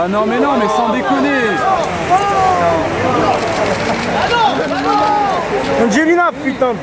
Ah non mais non mais sans déconner. Angelina putain.